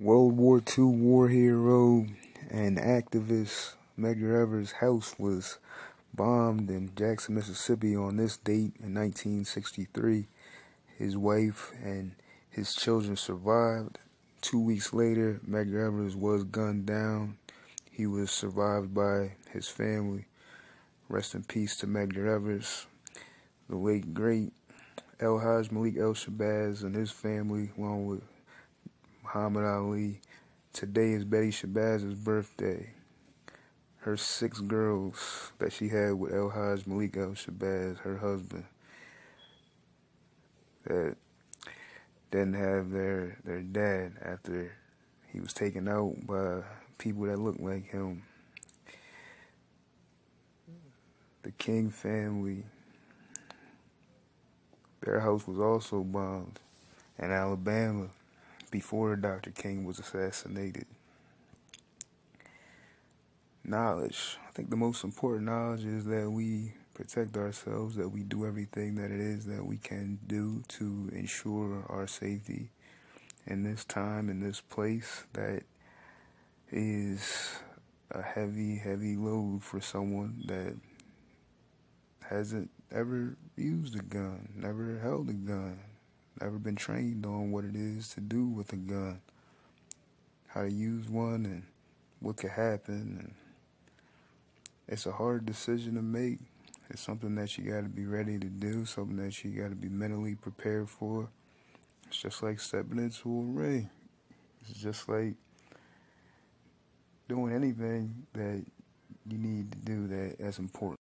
World War II war hero and activist Medgar Evers' house was bombed in Jackson, Mississippi on this date in 1963. His wife and his children survived. Two weeks later, Medgar Evers was gunned down. He was survived by his family. Rest in peace to Medgar Evers. The late, great El Haj Malik El Shabazz and his family, along with Muhammad Ali. Today is Betty Shabazz's birthday. Her six girls that she had with El Haj Malik El Shabazz, her husband, that didn't have their, their dad after he was taken out by people that looked like him. The King family, their house was also bombed in Alabama before Dr. King was assassinated. Knowledge. I think the most important knowledge is that we protect ourselves, that we do everything that it is that we can do to ensure our safety in this time, in this place that is a heavy, heavy load for someone that hasn't ever used a gun, never held a gun ever been trained on what it is to do with a gun, how to use one, and what could happen. And it's a hard decision to make. It's something that you got to be ready to do, something that you got to be mentally prepared for. It's just like stepping into a ring. It's just like doing anything that you need to do that that's important.